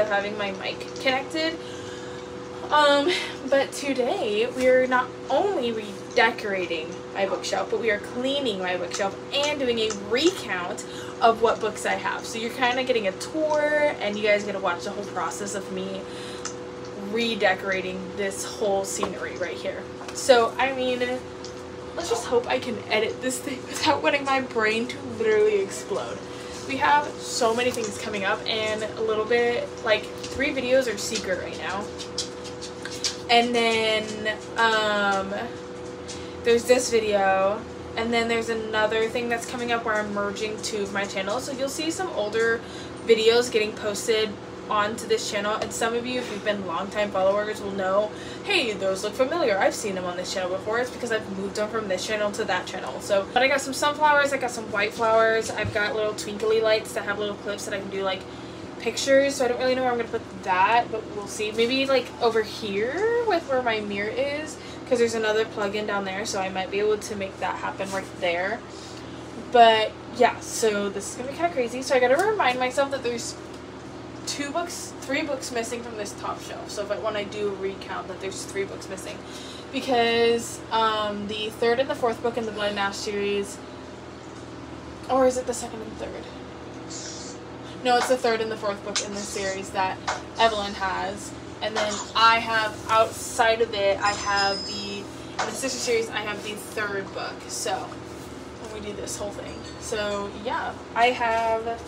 of having my mic connected. Um, but today we are not only redecorating my bookshelf, but we are cleaning my bookshelf and doing a recount of what books I have. So you're kind of getting a tour and you guys get to watch the whole process of me redecorating this whole scenery right here. So, I mean, let's just hope I can edit this thing without wanting my brain to literally explode. We have so many things coming up and a little bit, like three videos are secret right now. And then, um, there's this video and then there's another thing that's coming up where I'm merging two of my channels. So you'll see some older videos getting posted onto this channel and some of you if you've been longtime followers will know hey those look familiar. I've seen them on this channel before. It's because I've moved them from this channel to that channel. So but I got some sunflowers I got some white flowers I've got little twinkly lights that have little clips that I can do like pictures so I don't really know where I'm gonna put that but we'll see. Maybe like over here with where my mirror is because there's another plug-in down there so I might be able to make that happen right there. But yeah so this is gonna be kind of crazy. So I gotta remind myself that there's two books, three books missing from this top shelf. So if I, when I do recount that there's three books missing. Because um, the third and the fourth book in the Blood and Ash series, or is it the second and third? No, it's the third and the fourth book in this series that Evelyn has. And then I have, outside of it, I have the, in the sister series, I have the third book. So, when we do this whole thing. So, yeah, I have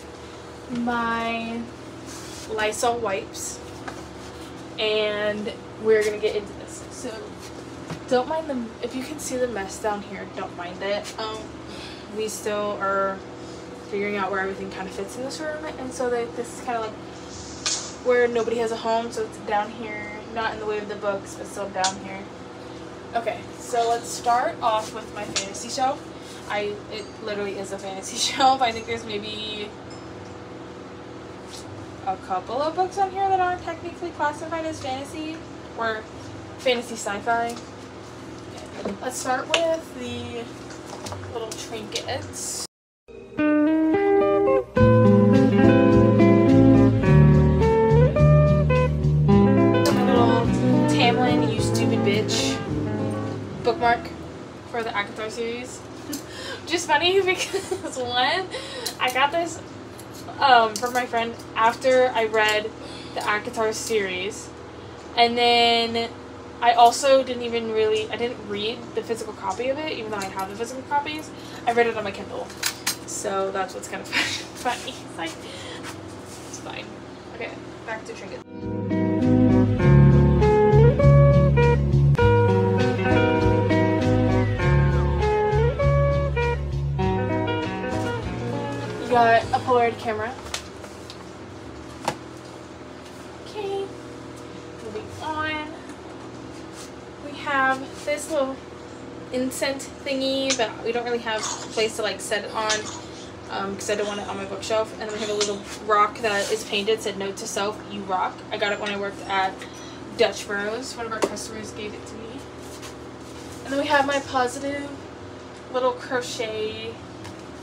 my Lysol wipes and we're gonna get into this. So don't mind them if you can see the mess down here, don't mind it. Um, we still are figuring out where everything kind of fits in this room and so that this is kind of like where nobody has a home so it's down here, not in the way of the books but still down here. Okay, so let's start off with my fantasy shelf. I it literally is a fantasy shelf. I think there's maybe a couple of books on here that aren't technically classified as fantasy or fantasy sci-fi. Let's start with the little trinkets. little Tamlin, you stupid bitch bookmark for the ACOTAR series. Just funny because one, I got this um, from my friend after I read the ACOTAR series. And then I also didn't even really, I didn't read the physical copy of it, even though I have the physical copies. I read it on my Kindle. So that's what's kind of funny. It's like, it's fine. Okay, back to Trinket. Polaroid camera. Okay, moving on. We have this little incense thingy, but we don't really have a place to like set it on because um, I don't want it on my bookshelf. And then we have a little rock that is painted, said note to self, you rock. I got it when I worked at Dutch Bros. One of our customers gave it to me. And then we have my positive little crochet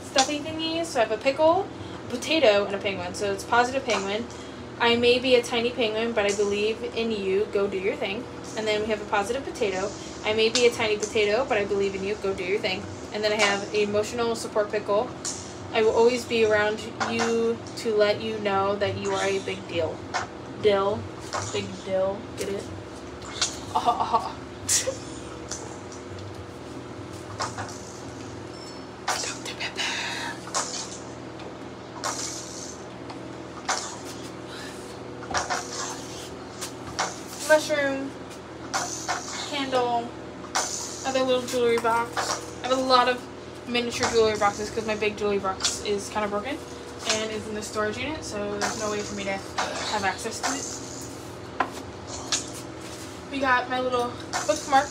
stuffy thingies. So I have a pickle, potato, and a penguin. So it's positive penguin. I may be a tiny penguin, but I believe in you. Go do your thing. And then we have a positive potato. I may be a tiny potato, but I believe in you. Go do your thing. And then I have emotional support pickle. I will always be around you to let you know that you are a big deal. Dill. Big dill. Get it? Oh. Mushroom, candle, other little jewelry box. I have a lot of miniature jewelry boxes because my big jewelry box is kind of broken and is in the storage unit, so there's no way for me to have access to it. We got my little bookmark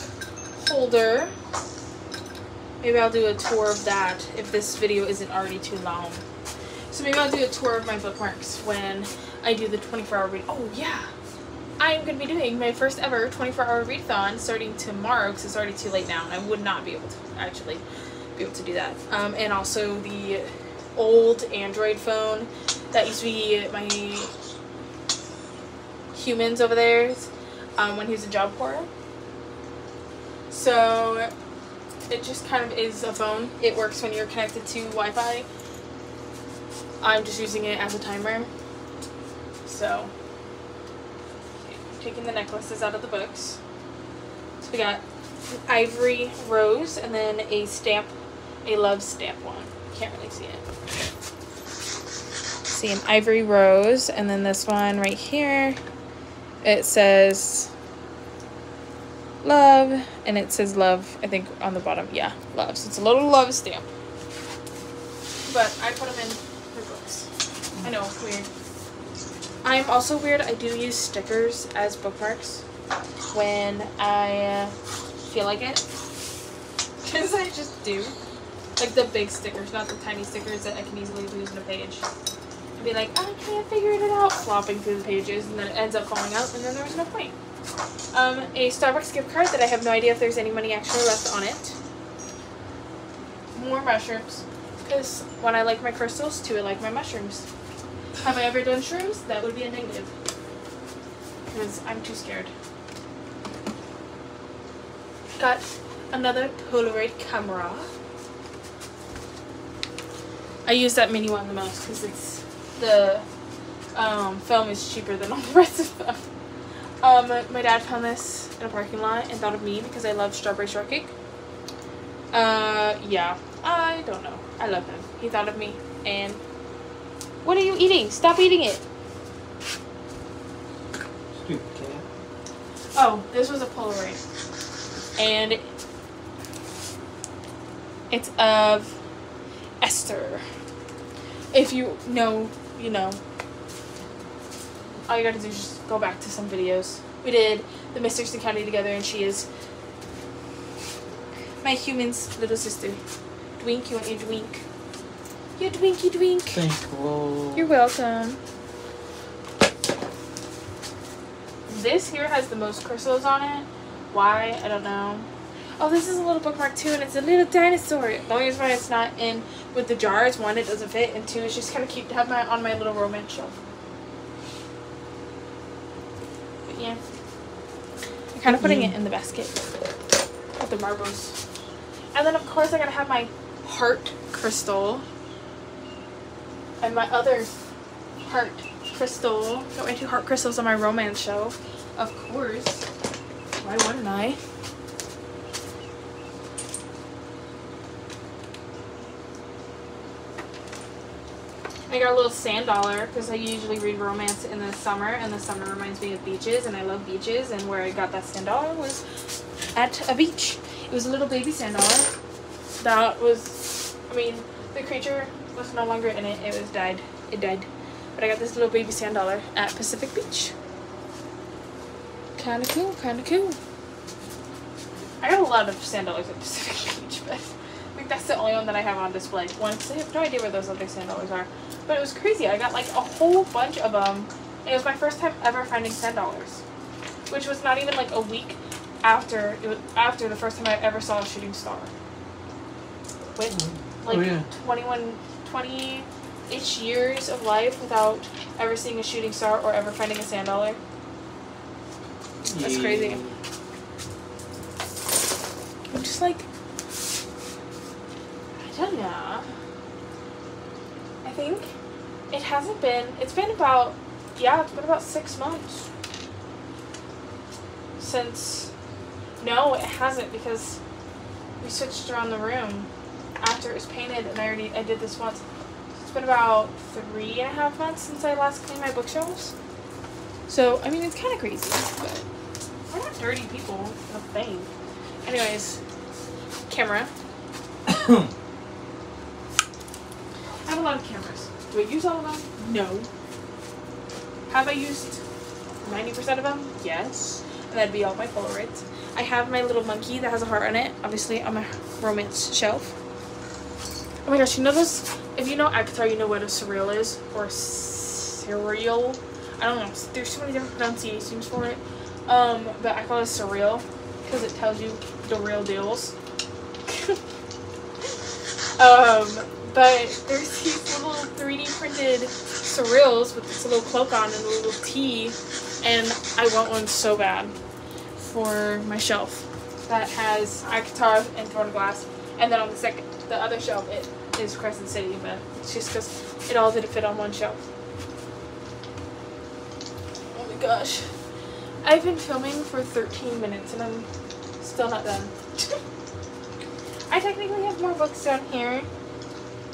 holder. Maybe I'll do a tour of that if this video isn't already too long. So maybe I'll do a tour of my bookmarks when I do the 24 hour read. Oh yeah, I'm going to be doing my first ever 24 hour readathon starting tomorrow because it's already too late now and I would not be able to actually be able to do that. Um, and also the old Android phone that used to be my humans over there um, when he was a job corps. So it just kind of is a phone. It works when you're connected to Wi-Fi. I'm just using it as a timer. So taking the necklaces out of the books. So we got an ivory rose and then a stamp, a love stamp one. Can't really see it. See an ivory rose and then this one right here. It says love and it says love I think on the bottom. Yeah, love. So it's a little love stamp. But I put them in the books. I know, weird. I'm also weird. I do use stickers as bookmarks when I feel like it. Because I just do. Like the big stickers, not the tiny stickers that I can easily lose in a page. And be like, I can't figure it out, flopping through the pages, and then it ends up falling out, and then there's no point. Um, a Starbucks gift card that I have no idea if there's any money actually left on it. More mushrooms. Because when I like my crystals, too, I like my mushrooms. Have I ever done shrooms? That would be a negative. Because I'm too scared. Got another Polaroid camera. I use that mini one the most because it's the um, film is cheaper than all the rest of them. Um, my dad found this in a parking lot and thought of me because I love strawberry shortcake. Uh, yeah, I don't know. I love him. He thought of me and what are you eating? Stop eating it. Stupid cat. Oh, this was a Polaroid. And it's of Esther. If you know, you know. All you gotta do is just go back to some videos. We did the Mystics and County together, and she is my human's little sister. Dwink, you want your Dwink? You Dwinky Dwink. Thank you. You're welcome. This here has the most crystals on it. Why? I don't know. Oh, this is a little bookmark too, and it's a little dinosaur. The only reason why it's not in with the jars, one, it doesn't fit, and two, it's just kind of cute to have my on my little romance shelf. But yeah. I'm kind of putting it in the basket with the marbles. And then, of course, I gotta have my heart crystal and my other heart crystal. Got my two heart crystals on my romance shelf. Of course. Why wouldn't I? I got a little sand dollar because I usually read romance in the summer, and the summer reminds me of beaches, and I love beaches. And where I got that sand dollar was at a beach. It was a little baby sand dollar that was, I mean, the creature was no longer in it. It was died. It died. But I got this little baby sand dollar at Pacific Beach. Kind of cool. Kind of cool. I got a lot of sand dollars at Pacific Beach, but I think that's the only one that I have on display. Once I have no idea where those other sand dollars are, but it was crazy. I got like a whole bunch of them. It was my first time ever finding sand dollars, which was not even like a week after it was after the first time I ever saw a shooting star. Went mm. like Oh, yeah. 21, 20 ish years of life without ever seeing a shooting star or ever finding a sand dollar. That's crazy. I'm just like, I don't know. I think it hasn't been, it's been about, yeah, it's been about six months since, no, it hasn't because we switched around the room after it was painted and I already, I did this once. It's been about three and a half months since I last cleaned my bookshelves. So, I mean, it's kind of crazy, but we're not dirty people, don't think. Anyways, camera. I have a lot of cameras. Do I use all of them? No. Have I used 90% of them? Yes. And that'd be all my Polaroids. I have my little monkey that has a heart on it, obviously, on my romance shelf. Oh my gosh, you know this? If you know ACOTAR, you know what a surreal is? Or cereal? I don't know. There's so many different pronunciations for it. Um, but I call it surreal because it tells you the real deals. um, But there's these little 3D printed surreals with this little cloak on and a little T, and I want one so bad for my shelf that has ACOTAR and Throne of Glass, and then on the second, the other shelf, it is Crescent City, but it's just because it all didn't fit on one shelf. Oh my gosh. I've been filming for 13 minutes and I'm still not done. I technically have more books down here.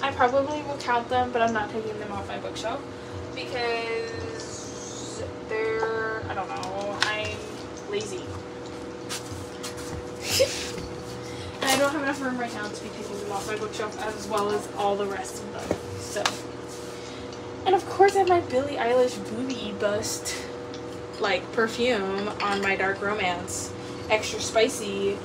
I probably will count them, but I'm not taking them off my bookshelf because they're, I don't know, I'm lazy. I don't have enough room right now to be taking them off my bookshelf as well as all the rest of them. So, and of course I have my Billie Eilish booby bust like perfume on my dark romance extra spicy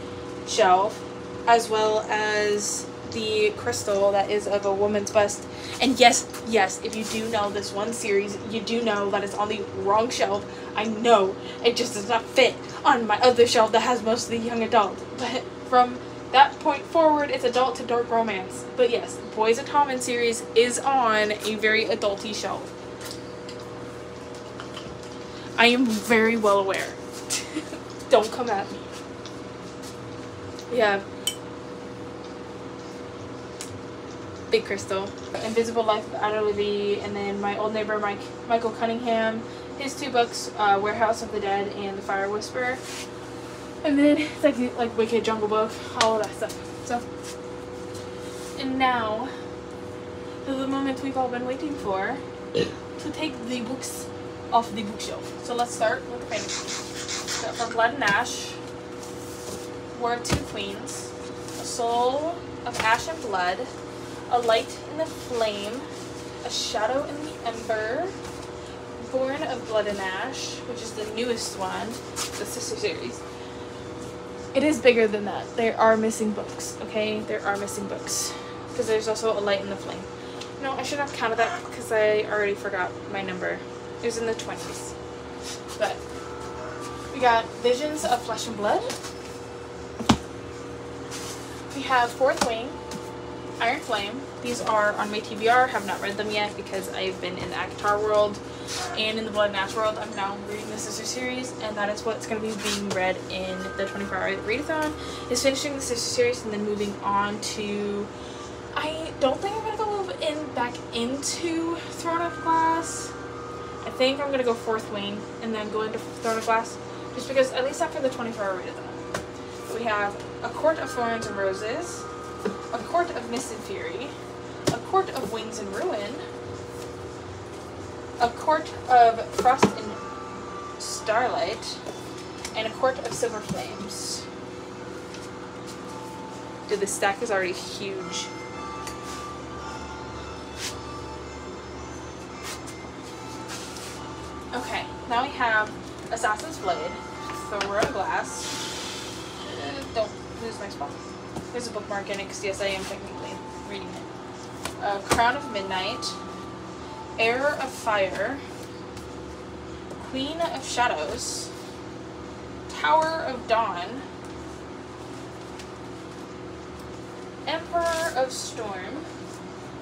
shelf as well as the crystal that is of a woman's bust and yes yes if you do know this one series you do know that it's on the wrong shelf i know it just does not fit on my other shelf that has mostly young adult but from that point forward it's adult to dark romance but yes boys of Tommen series is on a very adulty shelf I am very well aware. Don't come at me. Yeah. Big Crystal. Invisible Life of Addie LaRue, and then my old neighbor Mike Michael Cunningham. His two books, uh, Warehouse of the Dead and The Fire Whisperer. And then it's like like Wicked Jungle Book, all of that stuff. So and now the moment we've all been waiting for to take the books off the bookshelf. So let's start with the painting. Got from Blood and Ash, War of Two Queens, A Soul of Ash and Blood, A Light in the Flame, A Shadow in the Ember, Born of Blood and Ash, which is the newest one, the sister series. It is bigger than that. There are missing books, okay? There are missing books. Because there's also A Light in the Flame. No, I should have counted that because I already forgot my number. It was in the 20s. But we got Visions of Flesh and Blood. We have Fourth Wing, Iron Flame. These are on my TBR. Have not read them yet because I've been in the ACOTAR world and in the Blood and world. I'm now reading the sister series, and that is what's going to be being read in the 24-hour readathon. Is finishing the sister series and then moving on to. I don't think I'm going to go in back into Throne of Glass. I think I'm going to go Fourth Wing and then go into Throne of Glass, just because at least after the 24-hour readathon. We have A Court of Thorns and Roses, A Court of Mist and Fury, A Court of Wings and Ruin, A Court of Frost and Starlight, and A Court of Silver Flames. Dude, the stack is already huge. Okay, now we have Assassin's Blade, of Glass. Uh, don't lose my spot. There's a bookmark in it because yes, I am technically reading it. Uh, Crown of Midnight, Heir of Fire, Queen of Shadows, Tower of Dawn, Empire of Storm,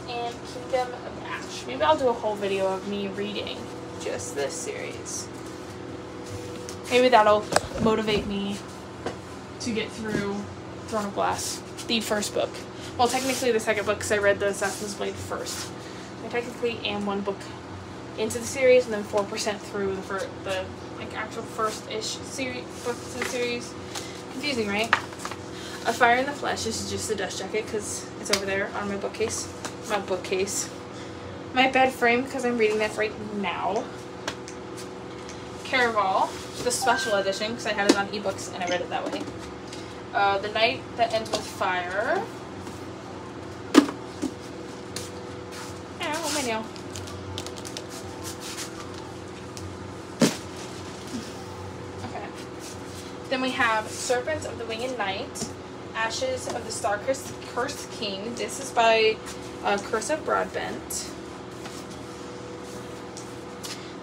and Kingdom of Ash. Maybe I'll do a whole video of me reading just this series. Maybe that'll motivate me to get through Throne of Glass, the first book. Well, technically the second book because I read the Assassin's Blade first. Technically am one book into the series and then 4% through the, fir- the like actual first-ish series books in the series. Confusing, right? A Fire in the Flesh is just the dust jacket because it's over there on my bookcase. My bookcase my bed frame because I'm reading that right now. Caraval, the special edition because I had it on ebooks and I read it that way. Uh, the Night That Ends with Fire. Okay. Then we have Serpents of the Winged Night, Ashes of the Star Cursed, King. This is by uh, Carissa Broadbent.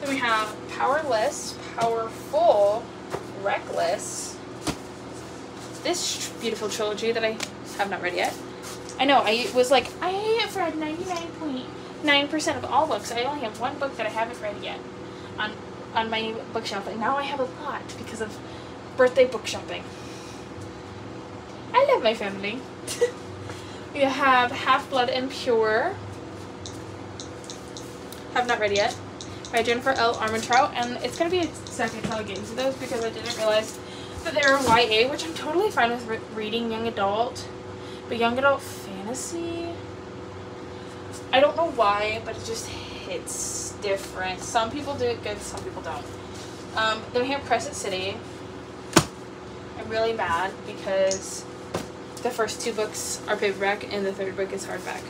Then we have Powerless, Powerful, Reckless. This beautiful trilogy that I have not read yet. I know, I was like, I I've read 99.9% of all books. I only have one book that I haven't read yet on on my bookshelf, and now I have a lot because of birthday book shopping. I love my family. we have Half Blood and Pure. Have not read yet. By Jennifer L. Armentrout, and it's gonna be a second I get into those because I didn't realize that they're YA, which I'm totally fine with re- reading young adult, but young adult fantasy. I don't know why, but it just hits different. Some people do it good, some people don't. Um, then we have Crescent City. I'm really mad because the first two books are paperback and the third book is hardback.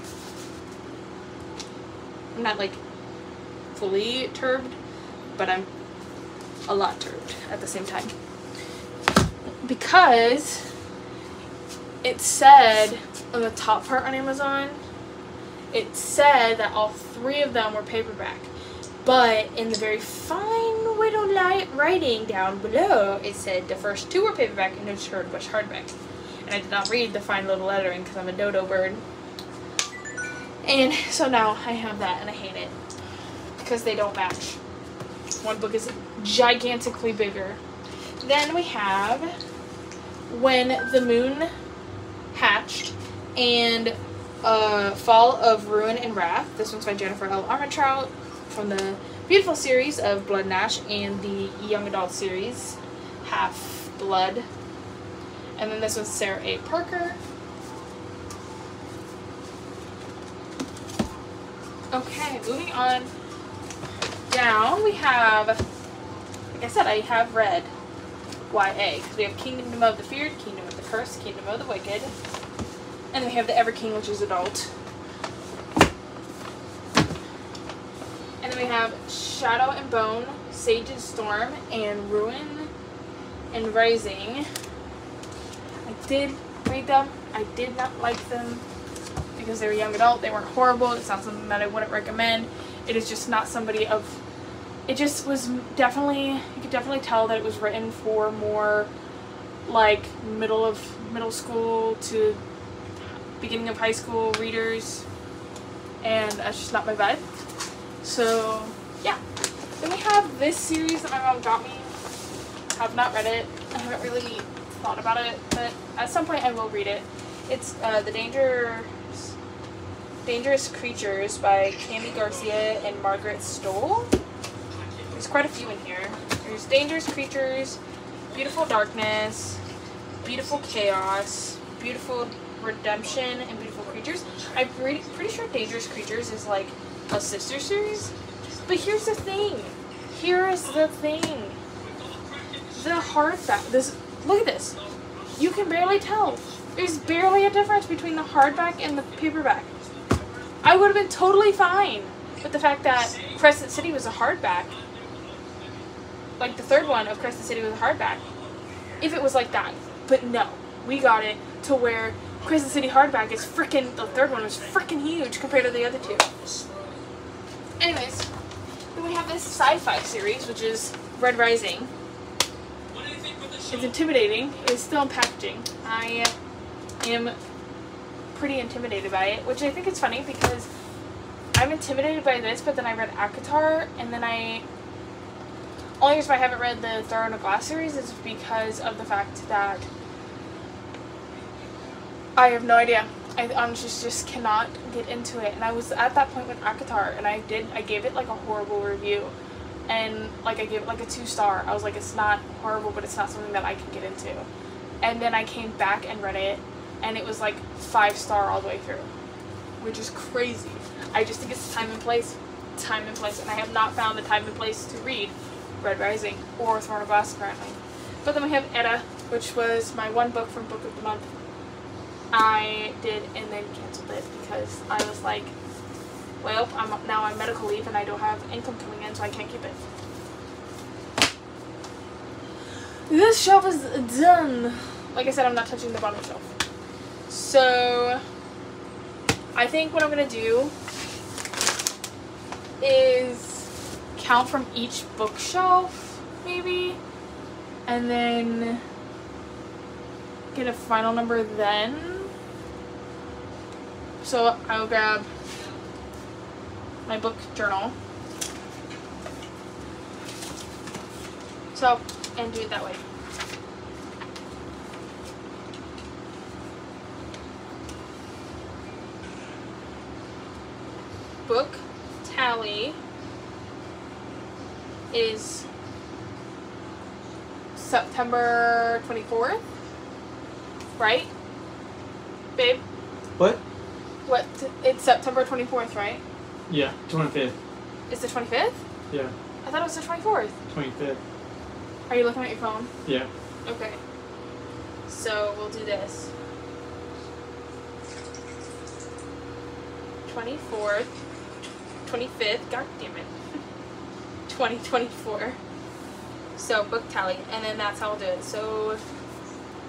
I'm not like fully turbed, but I'm a lot turbed at the same time. Because it said on the top part on Amazon, it said that all three of them were paperback. But in the very fine little writing down below, it said the first two were paperback and the third was hardback. And I did not read the fine little lettering because I'm a dodo bird. And so now I have that and I hate it because they don't match. One book is gigantically bigger. Then we have When the Moon Hatched and uh, Fall of Ruin and Wrath. This one's by Jennifer L. Armentrout from the beautiful series of Blood and Ash and the young adult series Half Blood. And then this one's Sarah A. Parker. Okay, moving on down, we have, like I said, I have read YA. Because we have Kingdom of the Feared, Kingdom of the Cursed, Kingdom of the Wicked. And then we have the Ever King, which is adult. And then we have Shadow and Bone, Siege and Storm, and Ruin and Rising. I did read them. I did not like them because they were young adult. They weren't horrible. It's not something that I wouldn't recommend. It is just not somebody of. It just was definitely. You could definitely tell that it was written for more, like middle of middle school to beginning of high school readers, and that's just not my vibe. So yeah. Then we have this series that my mom got me. Have not read it. I haven't really thought about it, but at some point I will read it. It's uh, the Danger Dangerous Creatures by Kami Garcia and Margaret Stohl. There's quite a few in here. There's Dangerous Creatures, Beautiful Darkness, Beautiful Chaos, Beautiful Redemption, and Beautiful Creatures. I'm pretty, pretty sure Dangerous Creatures is like a sister series. But here's the thing. Here is the thing. The hardback. This look at this. You can barely tell. There's barely a difference between the hardback and the paperback. I would have been totally fine with the fact that Crescent City was a hardback. Like the third one of Crescent City was a hardback. If it was like that. But no. We got it to where Crescent City hardback is freaking the third one was freaking huge compared to the other two. Anyways, then we have this sci-fi series, which is Red Rising. It's intimidating. It's still in packaging. I am pretty intimidated by it, which I think is funny because I'm intimidated by this, but then I read ACOTAR, and then I. Only reason I haven't read the of Glass series is because of the fact that I have no idea. I honestly just cannot get into it. And I was at that point with ACOTAR, and I did, I gave it like a horrible review. And like I gave it like a two star. I was like, it's not horrible, but it's not something that I can get into. And then I came back and read it, and it was like five star all the way through, which is crazy. I just think it's time and place, time and place, and I have not found the time and place to read Red Rising or Throne of Glass currently. But then we have Edda, which was my one book from Book of the Month. I did and then canceled it because I was like, well, I'm now on medical leave and I don't have income coming in, so I can't keep it. This shelf is done. Like I said, I'm not touching the bottom shelf. So, I think what I'm gonna do is count from each bookshelf, maybe, and then get a final number then. So I will grab my book journal. So, and do it that way. Book tally is September 24th, right? Babe, What? What? It's September 24th, right? Yeah, 25th. It's the 25th? Yeah, I thought it was the 24th. 25th. Are you looking at your phone? Yeah. Okay. So we'll do this. 24th, 25th, god damn it. 2024. So book tally, and then that's how we'll do it. So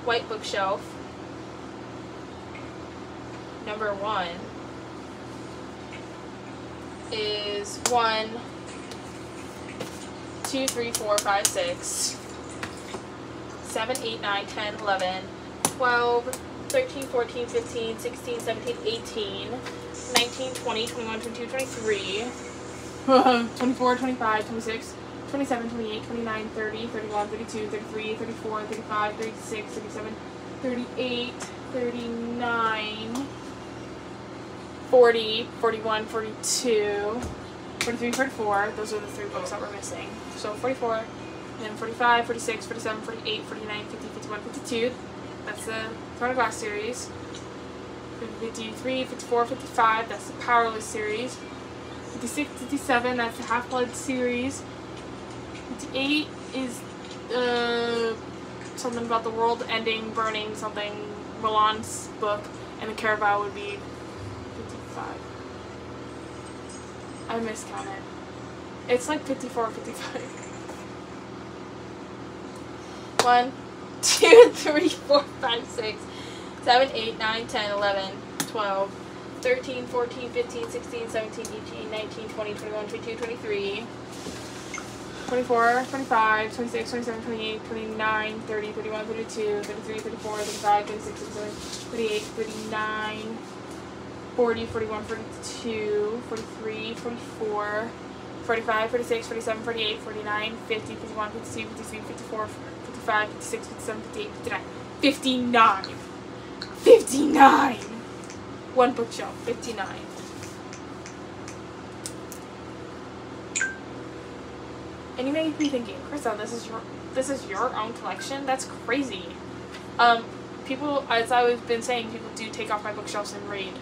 white bookshelf. Number one is one, two, three, four, five, six. 7, 8, 9, 10, 11, 12, 13, 14, 15, 16, 17, 18, 19, 20, 21, 22, 23, 24, 25, 26, 27, 28, 29, 30, 31, 32, 33, 34, 35, 36, 37, 38, 39, 40, 41, 42, 43, 44. Those are the three books that we're missing. So 44, and then 45, 46, 47, 48, 49, 50, 51, 52. That's the Throne of Glass series. 53, 54, 55. That's the Powerless series. 56, 57. That's the Half Blood series. 58 is uh, something about the world ending, burning, something. Milan's book. And the Caraval would be 55. I miscounted. It's like 54 55. One, two, three, four, five, six, seven, eight, nine, ten, eleven, twelve, thirteen, fourteen, fifteen, sixteen, seventeen, eighteen, nineteen, twenty, twenty-one, twenty-two, twenty-three, twenty-four, twenty-five, twenty-six, twenty-seven, twenty-eight, twenty-nine, thirty, thirty-one, thirty-two, thirty-three, thirty-four, thirty-five, thirty-six, thirty-seven, thirty-eight, thirty-nine, forty, forty-one, forty-two, forty-three, forty-four, 45, 46, 47, 48, 49, 50, 51, 52, 53, 54, 55, 56, 57, 58, 59. 59! 59! One bookshelf, 59. And you may be thinking, Krista, this is your this is your own collection? That's crazy. Um, people, as I've been saying, people do take off my bookshelves and read.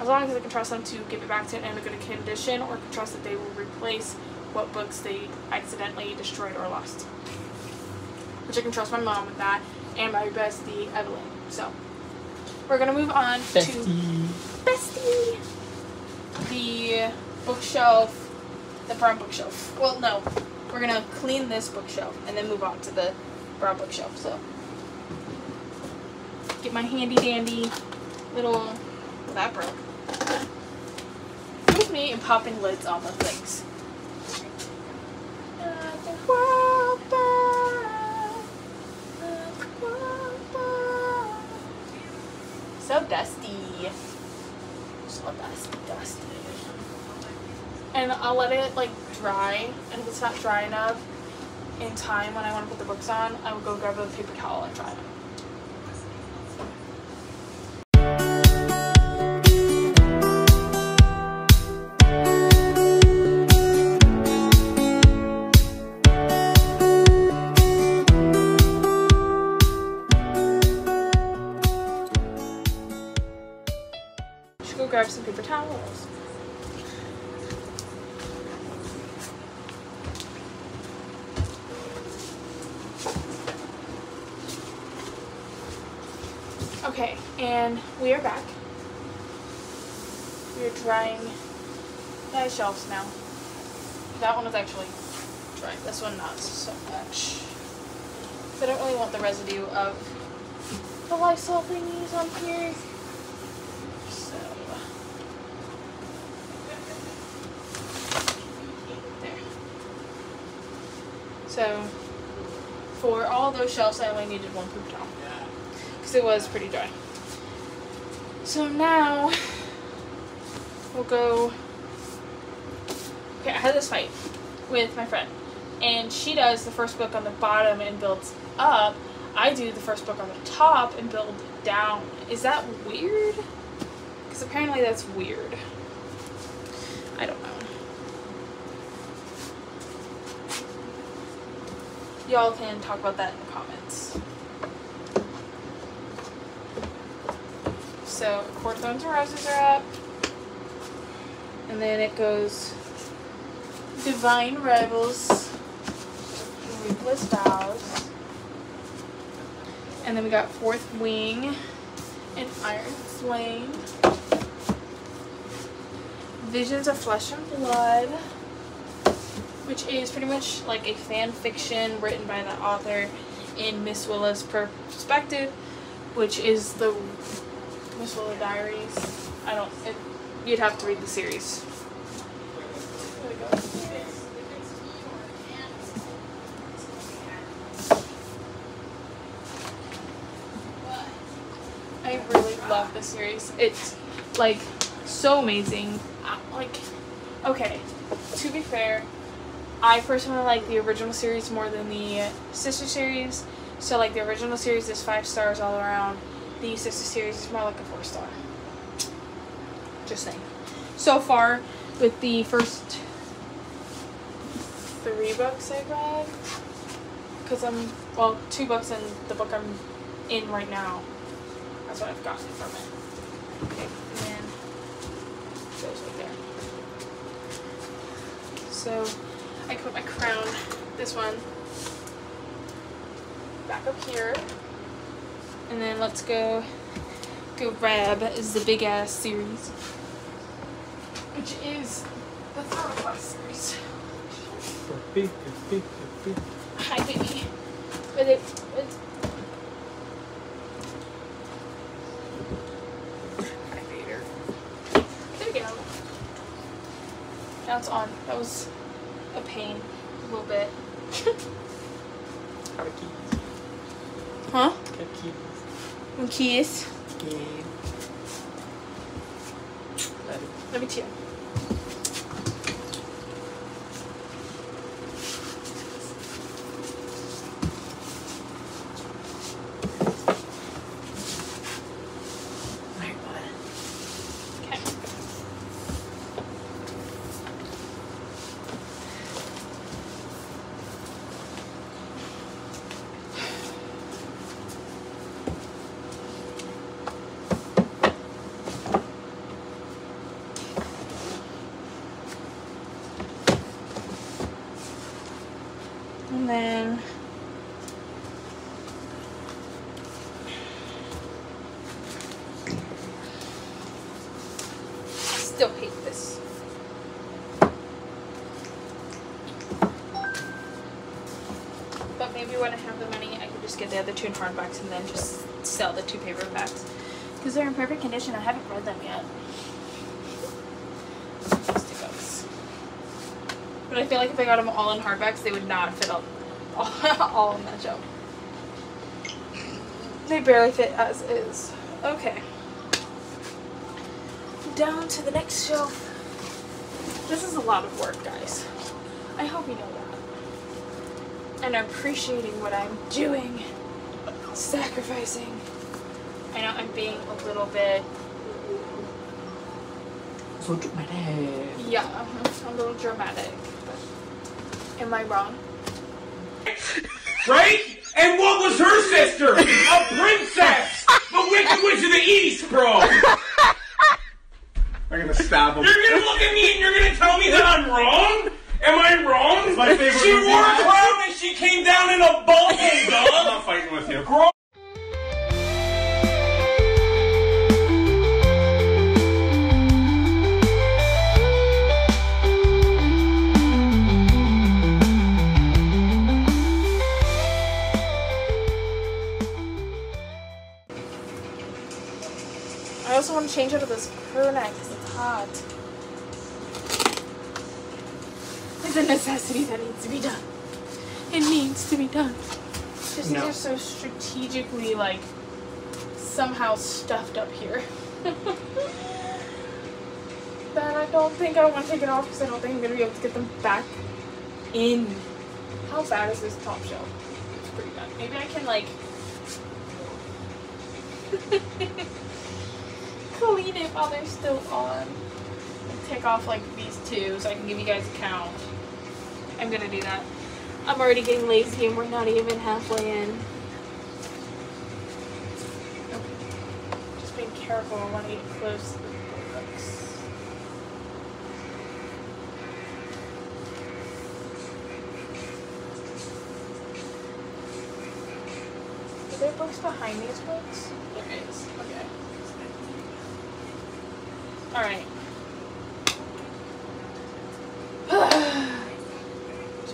As long as I can trust them to give it back to it in a good condition or can trust that they will replace what books they accidentally destroyed or lost. Which I can trust my mom with that and my bestie Evelyn. So we're gonna move on to Bestie. bestie the bookshelf the brown bookshelf. Well no. We're gonna clean this bookshelf and then move on to the brown bookshelf. So get my handy dandy little that broke. Me and popping lids on the things. So dusty. So dusty, dusty. And I'll let it like dry, and if it's not dry enough in time when I want to put the books on, I will go grab a paper towel and dry them. The Lysol thingies on here. So. So for all those shelves, I only needed one poop towel because it was pretty dry. So now we'll go. Okay, I had this fight with my friend, and she does the first book on the bottom and builds up. I do the first book on the top and build down. Is that weird? Because apparently that's weird. I don't know. Y'all can talk about that in the comments. So, Court Thorns and Roses are up. And then it goes Divine Rivals, Ruthless Vows. And then we got Fourth Wing and Iron Flame. Visions of Flesh and Blood, which is pretty much like a fan fiction written by the author in Miss Willa's perspective, which is the Miss Willa Diaries. I don't. It, you'd have to read the series. There we go. I this series. It's like so amazing. Like, okay, to be fair, I personally like the original series more than the sister series. So like the original series is five stars all around. The sister series is more like a four star. Just saying. So far, with the first three books I've read, because I'm well, two books and the book I'm in right now. That's what I've gotten from it. Okay, and then goes right there. So I put my crown, this one, back up here. And then let's go go grab is the big ass series. Which is the Throne Quest series. Hi baby. With it with Hi Vader. There we go. Now it's on. That was a pain. A little bit. Huh? And keys. Let me Let too. Okay. And then I still hate this. But maybe when I have the money, I could just get the other two in hardbacks and then just sell the two paperbacks. Because they're in perfect condition. I haven't read them yet. But I feel like if I got them all in hardbacks, they would not fit all, all, all in that shelf. They barely fit as is. Okay. Down to the next shelf. This is a lot of work, guys. I hope you know that. And appreciating what I'm doing. Sacrificing. I know I'm being a little bit, So dramatic. yeah, I'm a little dramatic. But am I wrong? Right? And what was her sister? A princess! The Wicked Witch of the East, bro! I'm gonna stab him. You're gonna look at me and you're gonna tell me that I'm wrong? Am I wrong? It's my favorite She movie. wore a crown and she came down in a bubble, I'm not fighting with you. Grow I also want to change out of this crew neck because it's hot. It's a necessity that needs to be done. It needs to be done. Just these are so strategically like somehow stuffed up here. bad. I don't think I want to take it off because I don't think I'm going to be able to get them back in. How bad is this top shelf? It's pretty bad. Maybe I can like clean it while they're still on. And take off like these two so I can give you guys a count. I'm gonna do that. I'm already getting lazy and we're not even halfway in. Just being careful, I want to get close to the books. Are there books behind these books? There is. Okay. Alright. so we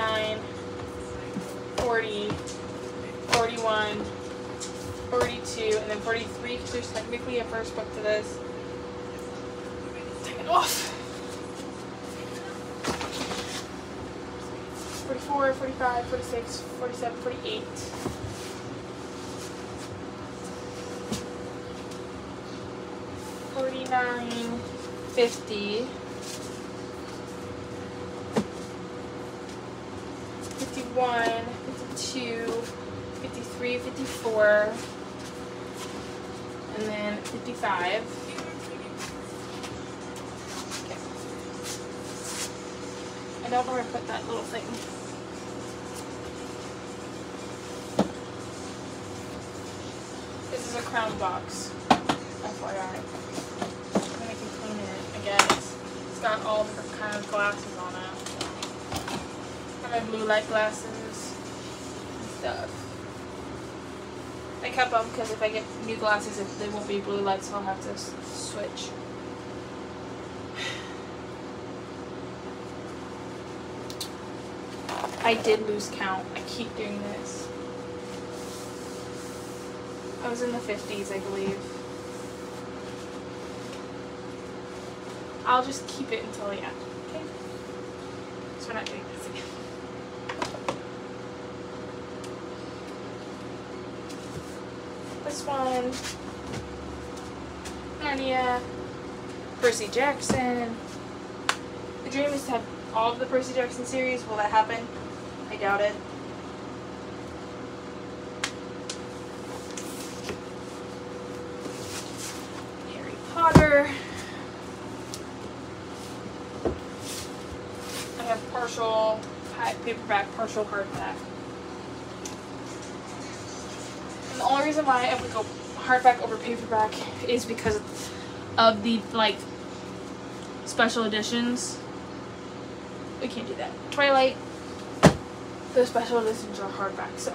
39, 40, 41, 42, and then 43 because there's technically a first book to this. Take it off. 44, 45, 46, 47, 48. Forty-nine, fifty. 53, 54, and then 55. Okay. I don't know where I put that little thing. This is a crown box, FYI. And I can clean it again. It's got all different kind of glasses on it. And my blue light glasses. Kept them because if I get new glasses, if they won't be blue lights, so I'll have to switch. I did lose count. I keep doing this. I was in the 50s, I believe. I'll just keep it until the end, okay? So we're not doing again. Narnia. Percy Jackson. The dream is to have all of the Percy Jackson series. Will that happen? I doubt it. Harry Potter. I have partial paperback, partial hardback. Reason why I would go hardback over paperback is because of the like special editions. We can't do that. Twilight. The special editions are hardback, so.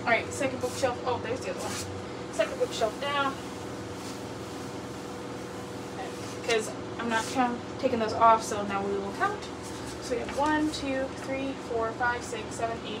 Alright, second bookshelf. Oh, there's the other one. Second bookshelf down. Because I'm not count, taking those off, so now we will count. So we have 1, 2, 3, 4, 5, 6, 7, 8,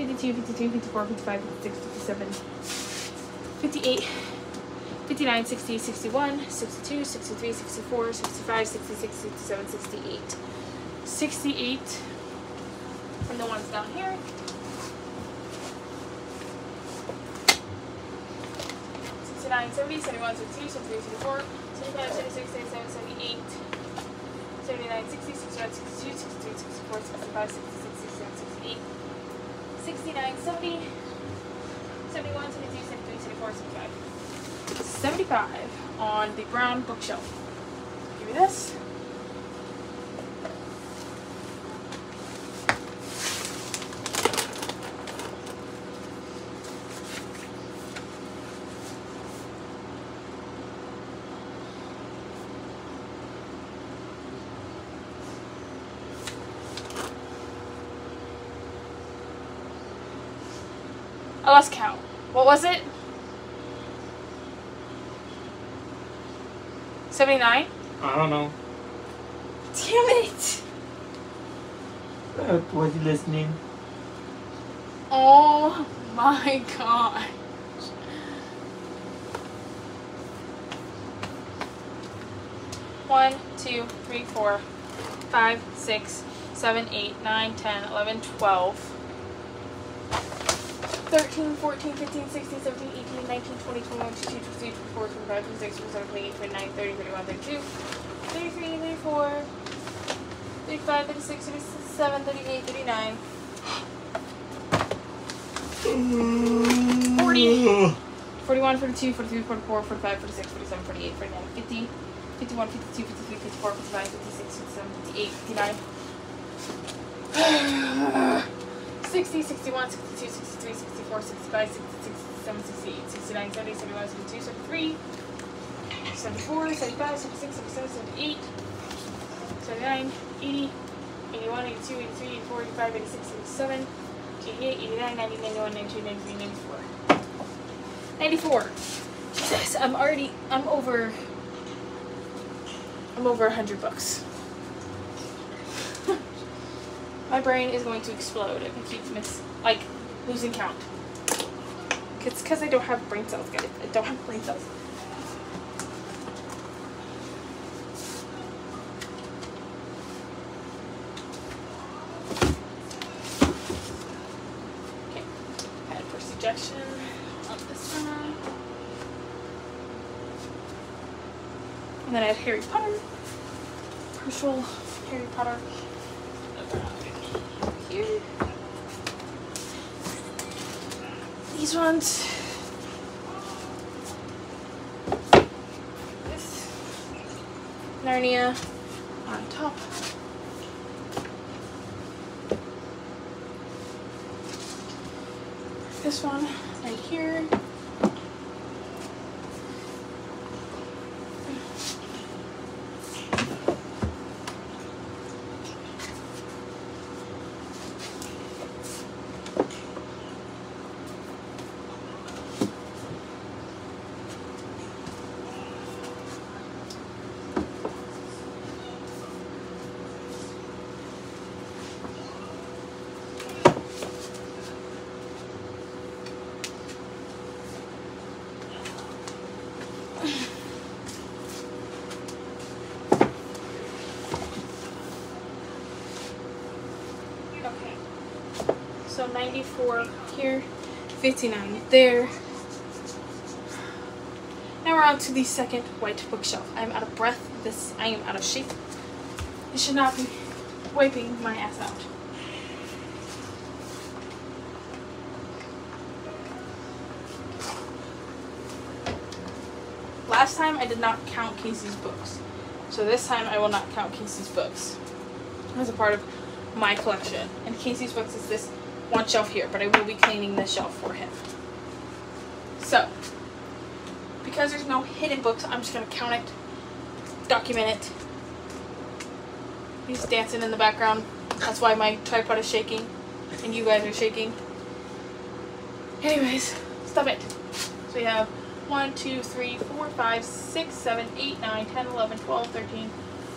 52, 53, 54, 55, 56, 57, 58, 59, 60, 61, 62, 63, 64, 65, 66, 67, 68. 68 from the ones down here. 69, 70, 71, 72, 73, 74, 75, 76, 77, 78, 79, 60, 61, 62, 63, 64, 65, 66, 67, 68, 69, 70, 71, 72, 73, 74, 75. 75 on the brown bookshelf. Give me this. I lost count. What was it? 79? I don't know. Damn it! Uh, was you listening? Oh my god. One, two, three, four, five, six, seven, eight, nine, ten, eleven, twelve. 13, 14, 15, 16, 17, 18, 19, 20, 21, 22, 23, 24, 25, 26, 27, 28, 29, 30, 31, 32, 33, 34, 35, 36, 37, 38, 39, 40, 41, 42, 43, 44, 45, 46, 47, 48, 49, 50, 51, 52, 53, 54, 55, 56, 57, 58, 59. 60, 61, 62, 63, 64, 65, 66, 67, 68, 69, 70, 71, 72, 73, 74, 75, 76, 77, 78, 79, 80, 81, 82, 83, 84, 85, 86, 87, 88, 89, 90, 91, 92, 93, 94. 94. Jesus, I'm already, I'm over, I'm over 100 bucks. My brain is going to explode if I keep miss, like, losing count. It's because I don't have brain cells, guys. I don't have brain cells. Okay, head for suggestion on this one. And then I have Harry Potter. Crucial Harry Potter. Here. These ones. This. Narnia on top. This one right here. 94 here, 59 there. Now we're on to the second white bookshelf. I'm out of breath. This I am out of shape. I should not be wiping my ass out. Last time I did not count Casey's books. So this time I will not count Casey's books as a part of my collection. And Casey's books is this one shelf here, but I will be cleaning this shelf for him. So, because there's no hidden books, I'm just going to count it, document it. He's dancing in the background. That's why my tripod is shaking and you guys are shaking. Anyways, stop it. So we have 1, 2, 3, 4, 5, 6, 7, 8, 9, 10, 11, 12, 13,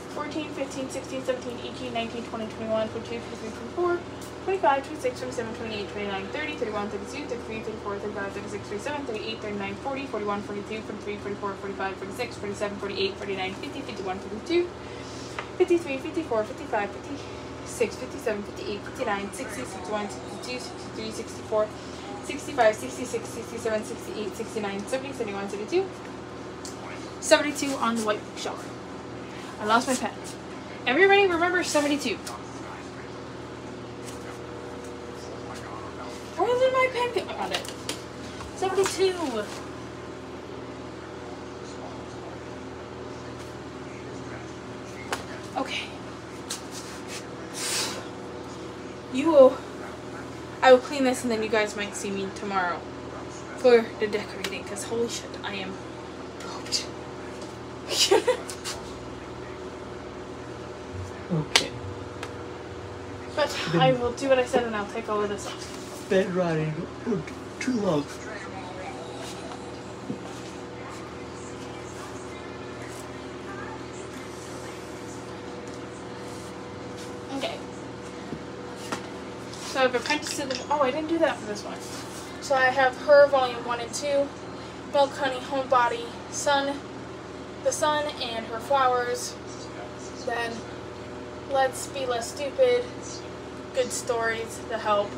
14, 15, 16, 17, 18, 19, 20, 21, 22, 23, 24, 25, 26, 27, 28, 29, 30, 31, 32, 33, 34, 35, 36, 37, 38, 39, 40, 41, 42, 43, 44, 45, 46, 47, 48, 49, 50, 51, 52, 53, 54, 55, 56, 57, 58, 59, 60, 61, 62, 63, 64, 65, 66, 67, 68, 69, 70, 71, 72, 72 on the white shelf. I lost my pen. Everybody remember 72. Where did my pen go? I it. 72. Okay. You will. I will clean this and then you guys might see me tomorrow for the decorating because holy shit, I am pooped. Okay. but I will do what I said and I'll take all of this off. Then running for too long. Okay. So I've apprenticed the. Oh, I didn't do that for this one. So I have her volume one and two, Milk, Honey, Homebody, Sun, the Sun, and her flowers. Then Let's Be Less Stupid, Good Stories, The Help,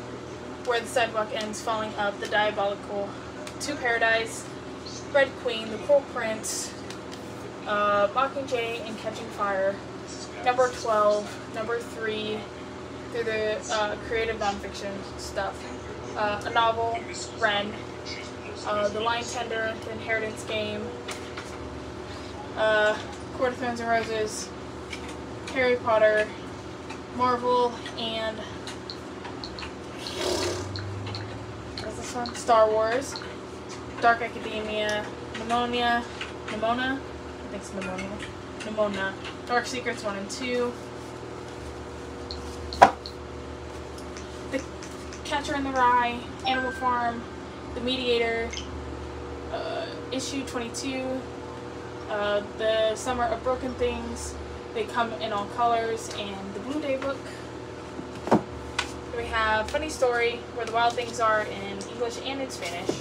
Where the Sidewalk Ends, Falling Up, The Diabolical, To Paradise, Red Queen, The Cruel Prince, uh, Mockingjay, and Catching Fire. Number 12, number 3, through the uh, creative nonfiction stuff. Uh, a novel, Ren, uh, The Lion Tender, The Inheritance Game, uh, Court of Thorns and Roses, Harry Potter, Marvel, and Star Wars, Dark Academia, Pneumonia, Pneumona, I think it's Pneumonia, Pneumonia, Dark Secrets 1 and 2, The Catcher in the Rye, Animal Farm, The Mediator, uh, issue 22, uh, The Summer of Broken Things, they come in all colors, and the Blue Day book. We have Funny Story, Where the Wild Things Are in English and in Spanish.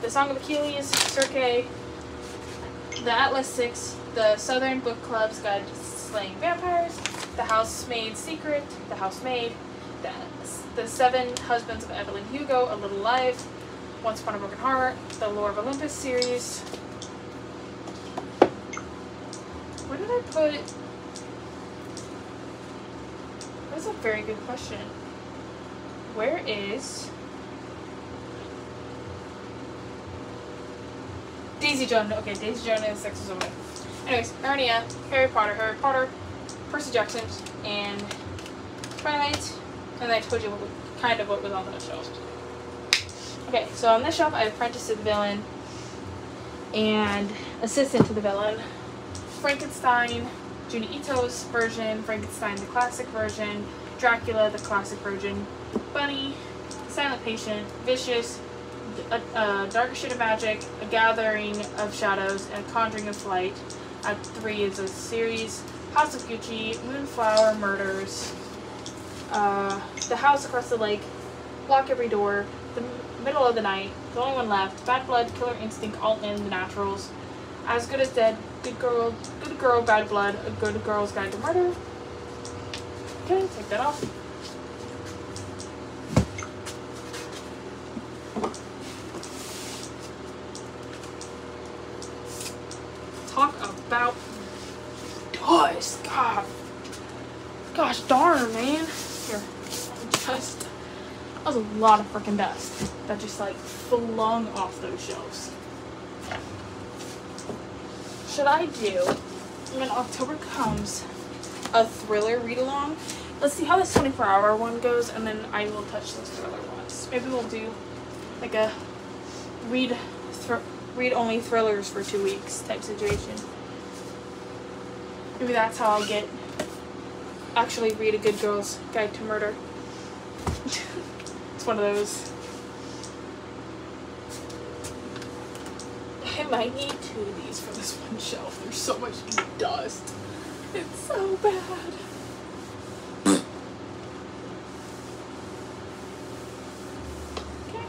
The Song of Achilles, Circe, The Atlas Six, The Southern Book Club's Guide to Slaying Vampires, The Housemaid's Secret, The Housemaid, The, the Seven Husbands of Evelyn Hugo, A Little Life, Once Upon a Broken Heart, The Lore of Olympus series. Where did I put? That's a very good question. Where is Daisy Jones? Okay, Daisy Jones and the Six is Away. Anyways, Narnia, Harry Potter, Harry Potter, Percy Jackson, and Twilight. And I told you what, kind of what was on those shelves. Okay, so on this shelf I have Apprentice to the Villain and Assistant to the Villain. Frankenstein, Junji Ito's version, Frankenstein the classic version, Dracula the classic version, Bunny, Silent Patient, Vicious, a, a Darker Shade of Magic, A Gathering of Shadows, and A Conjuring of Light. At three is a series, House of Gucci, Moonflower Murders, uh, The House Across the Lake, Lock Every Door, The Middle of the Night, The Only One Left, Bad Blood, Killer Instinct, All In The Naturals, As Good as Dead, Good Girl, Good Girl, Bad Blood, A Good Girl's Guide to Murder. Okay, take that off. Talk about dust. God. Gosh darn, man. Here. Just. That was a lot of freaking dust that just like flung off those shelves. Should I do, when October comes, a thriller read along? Let's see how this 24 hour one goes, and then I will touch those thriller ones. Maybe we'll do like a read read only thrillers for two weeks type situation. Maybe that's how I'll get actually read a good girl's guide to murder. it's one of those. I might need two of these for this one shelf. There's so much dust. It's so bad. Okay.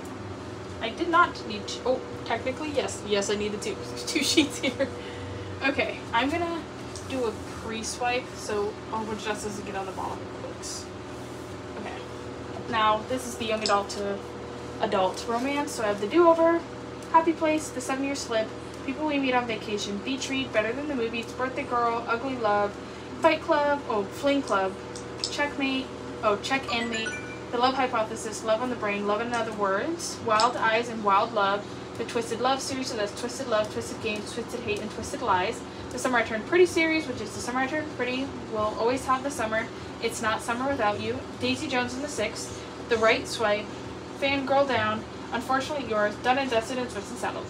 I did not need two. Oh, technically, yes. Yes, I needed two. There's two sheets here. Okay, I'm gonna do a pre-swipe so Onward Justice doesn't get on the bottom of the books. Okay. Now, this is the young adult to adult romance. So I have The Do-Over, Happy Place, The Seven Year Slip, People We Meet on Vacation, Beach Read, Better Than the Movies, Birthday Girl, Ugly Love, Fight Club, oh, Fling Club, Checkmate, oh, Check and Mate, The Love Hypothesis, Love on the Brain, Love in Other Words, Wild Eyes and Wild Love, the Twisted Love series, so that's Twisted Love, Twisted Games, Twisted Hate, and Twisted Lies. The Summer I Turned Pretty series, which is The Summer I Turned Pretty, We'll always have the summer. It's Not Summer Without You, Daisy Jones and the Six, The Right Swipe, Fangirl Down, Unfortunately Yours, Done and Dusted, and Twisted Settled.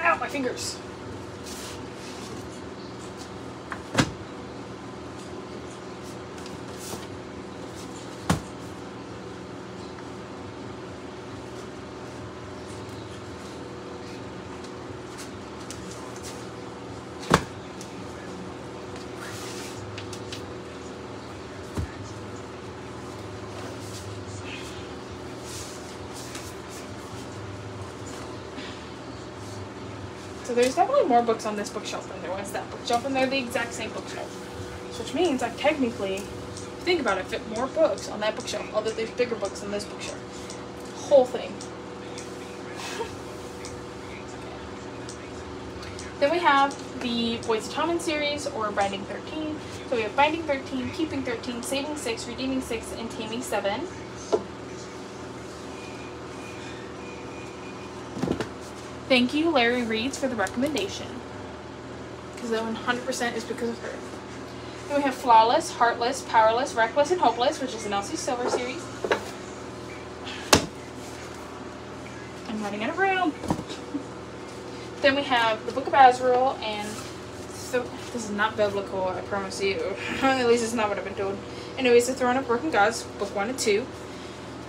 Ow, my fingers. There's definitely more books on this bookshelf than there was that bookshelf, and they're the exact same bookshelf. Which means I technically, think about it, fit more books on that bookshelf, although there's bigger books on this bookshelf. Whole thing. Then we have the Boys of Tommen series, or Binding 13. So we have Binding 13, Keeping 13, Saving 6, Redeeming 6, and Taming 7. Thank you, Larry Reeds, for the recommendation. Because that 100% is because of her. Then we have Flawless, Heartless, Powerless, Reckless, and Hopeless, which is an Elsie Silver series. I'm running out of room. Then we have the Book of Azrael and so this is not biblical, I promise you. At least it's not what I've been told. Anyways, the Throne of Broken Gods, book one and two.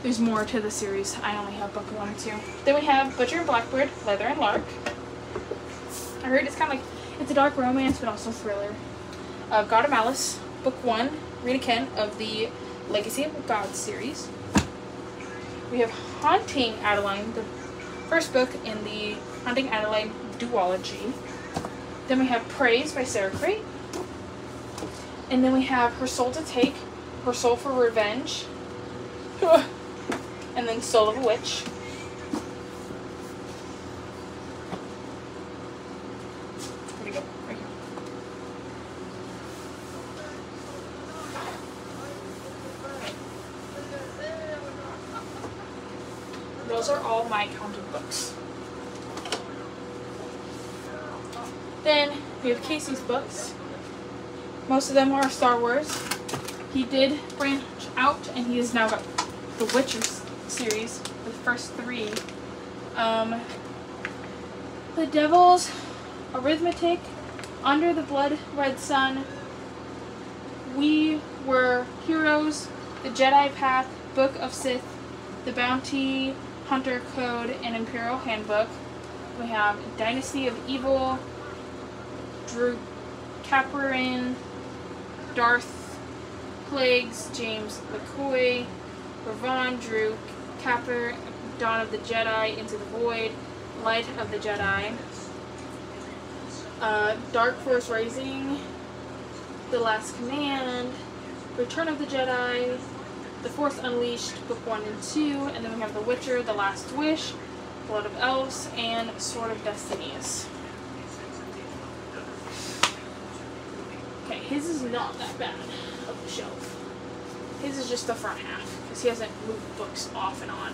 There's more to the series. I only have book one and two. Then we have Butcher and Blackbird, Leather and Lark. I heard it's kind of like it's a dark romance, but also thriller. Uh, God of Malice, book one, Rina Kent of the Legacy of Gods series. We have Haunting Adeline, the first book in the Haunting Adeline duology. Then we have Praise by Sara Cate. And then we have Her Soul to Take, Her Soul for Revenge. and then Soul of a Witch. Go? Those are all my counted books. Then we have Casey's books. Most of them are Star Wars. He did branch out, and he has now got the Witcher series, the first three. Um, the Devil's Arithmetic, Under the Blood Red Sun, We Were Heroes, The Jedi Path, Book of Sith, The Bounty Hunter Code, and Imperial Handbook. We have Dynasty of Evil, Drew Caperin, Darth Plagueis, James McCoy, Revan, Drew Capper, Dawn of the Jedi, Into the Void, Light of the Jedi, uh, Dark Force Rising, The Last Command, Return of the Jedi, The Force Unleashed, Book 1 and 2, and then we have The Witcher, The Last Wish, Blood of Elves, and Sword of Destinies. Okay, his is not that bad of the shelf. His is just the front half because he hasn't moved books off and on.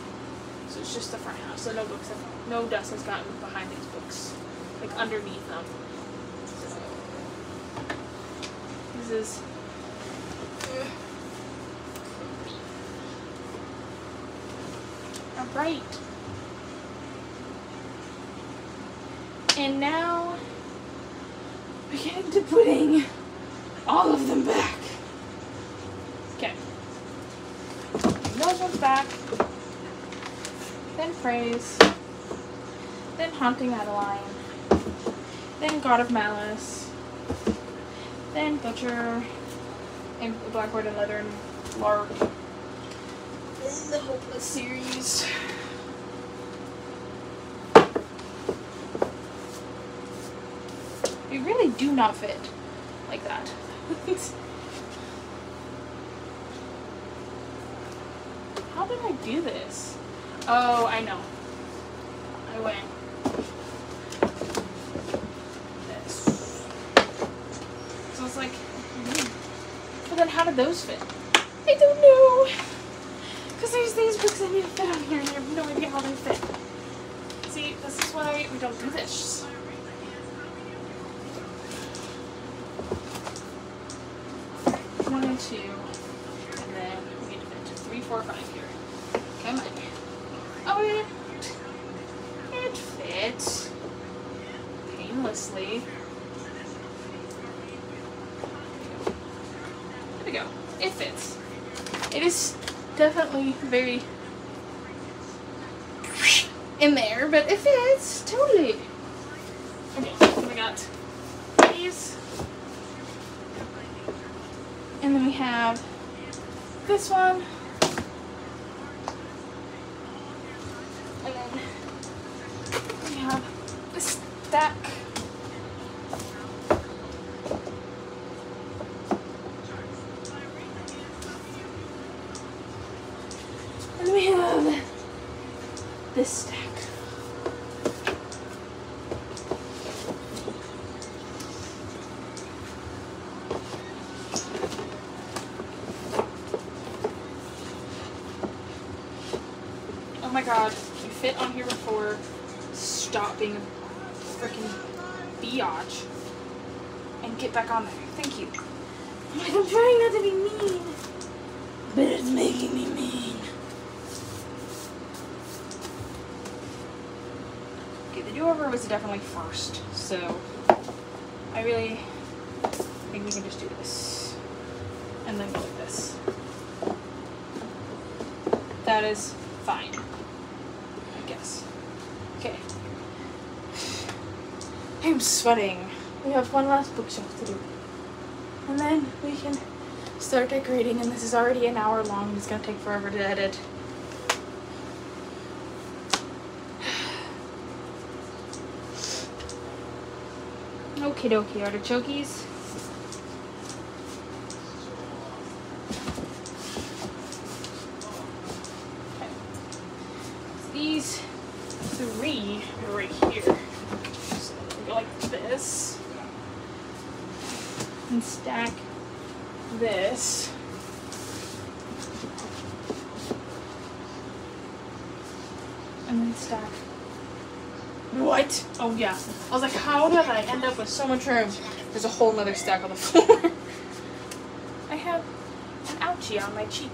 So it's just the front half. So no books have, no dust has gotten behind these books, like underneath them. This is. All right. And now we get into putting all of them back. Okay. Those ones back. Then Haunting Adeline. Then God of Malice. Then Butcher. And Blackbird and Leather and Lark. Then the Hopeless series. They really do not fit like that. How did I do this? Oh, I know. I went this. So it's like, hmm. well then how did those fit? I don't know. Because there's these books that need to fit on here and I have no idea how they fit. See, this is why we don't do this. One and two. And then we need to fit three, four, five here. Come on. Oh, it, it fits. Painlessly. There we go. It fits. It is definitely very in there, but it fits totally. Okay, so we got these. And then we have this one. And then we have this stack. And we have this stack. Oh my god, you fit on here before. Stop being a freaking biatch. And get back on there. Thank you. I'm like, I'm trying not to be mean. But it's making me mean. Okay, the do-over was first, so I really think we can just do this. And then go like this. That is fine. I guess. Okay. I'm sweating. We have one last bookshelf to do. And then we can start decorating and this is already an hour long. It's gonna take forever to edit. Okie dokie, artichokes. These three right here. Like this. And stack this. And then stack. What? Oh yeah. I was like, how did I end up with so much room? There's a whole nother stack on the floor. I have an ouchie on my cheek.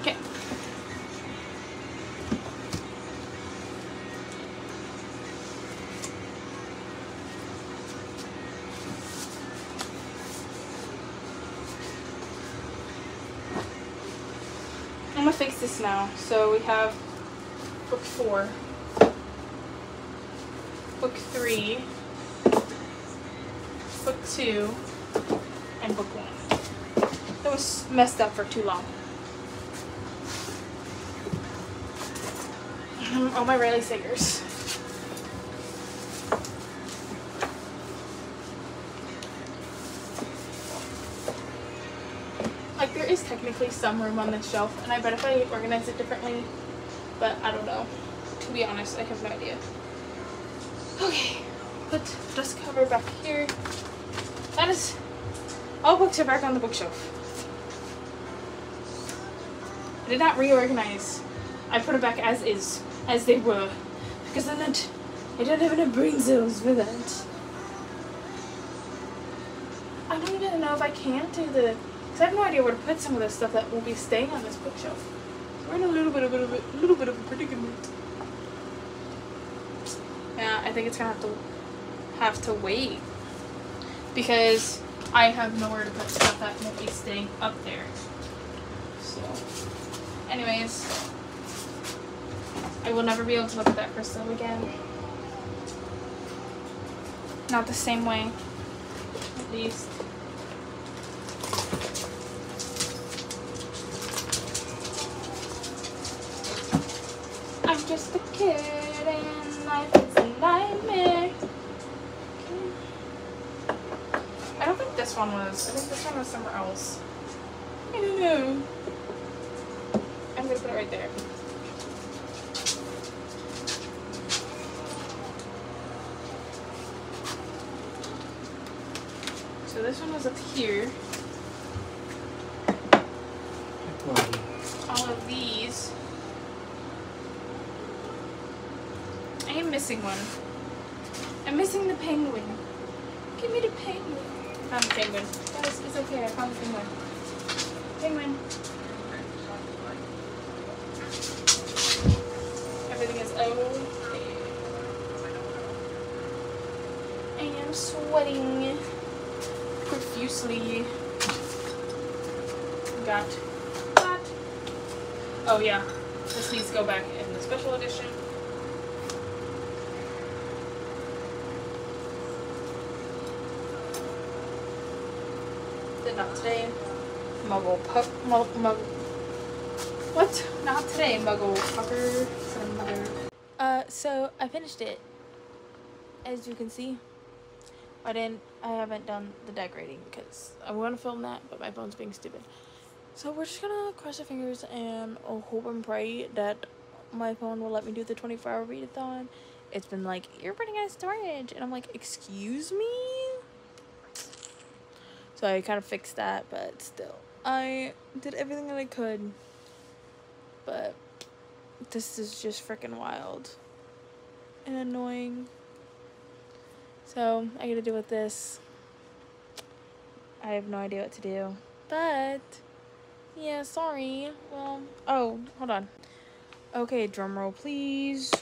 Okay. I'm now. So we have book four, book three, book two, and book one. That was messed up for too long. All my Riley Sagers. Like there is technically some room on this shelf, and I bet if I organize it differently, but I don't know. To be honest, I have no idea. Okay, put dust cover back here. That is all books are back on the bookshelf. I did not reorganize. I put it back as is, as they were, because then it, I don't have enough brain cells for that. I don't even know if I can do the, because I have no idea where to put some of this stuff that will be staying on this bookshelf. We're in a little bit of a little bit of a predicament. Yeah, I think it's gonna have to have to wait because I have nowhere to put stuff that won't be staying up there. So, anyways, I will never be able to look at that crystal again. Not the same way, at least. I'm just a kid and life is a nightmare. I don't think this one was. I think this one was somewhere else. I don't know. I'm gonna put it right there. So this one was up here. All of these. I am missing one. I'm missing the penguin. Give me the penguin. I found the penguin. Guys, it's okay. I found the penguin. Penguin. Everything is okay. I am sweating profusely. Got that. Oh yeah, this needs to go back in the special edition. it. Not today. Muggle pup. Muggle. What? Not today, Muggle mother. Uh, so I finished it. As you can see, I didn't. I haven't done the decorating because I want to film that, but my phone's being stupid. So we're just gonna cross our fingers and hope and pray that my phone will let me do the 24 hour readathon. It's been like, you're running out storage. And I'm like, excuse me? So I kind of fixed that, but still. I did everything that I could. But this is just freaking wild and annoying. So I gotta deal with this. I have no idea what to do. But yeah, sorry. Well, oh, hold on. Okay, drum roll, please.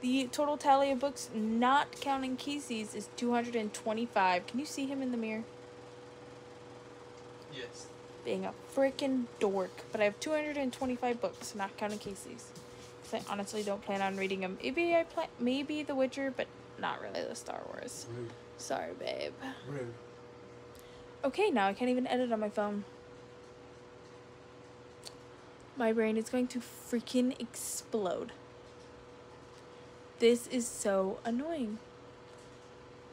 The total tally of books, not counting Casey's, is 225. Can you see him in the mirror? Yes. Being a freaking dork. But I have 225 books, not counting Casey's. 'Cause I honestly don't plan on reading them. Maybe I plan, maybe The Witcher, but not really the Star Wars. Rude. Sorry, babe. Rude. Okay, now I can't even edit on my phone. My brain is going to freaking explode. This is so annoying.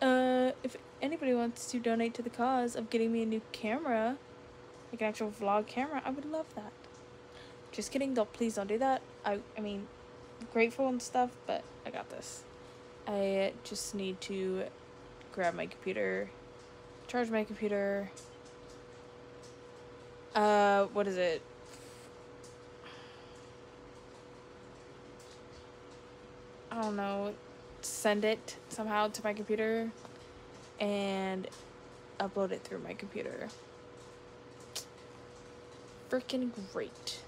Uh, if anybody wants to donate to the cause of getting me a new camera, like an actual vlog camera, I would love that. Just kidding, don't please don't do that. I I mean, grateful and stuff, but I got this. I just need to grab my computer, charge my computer. Uh, what is it? I don't know. Send it somehow to my computer and upload it through my computer. Freaking great.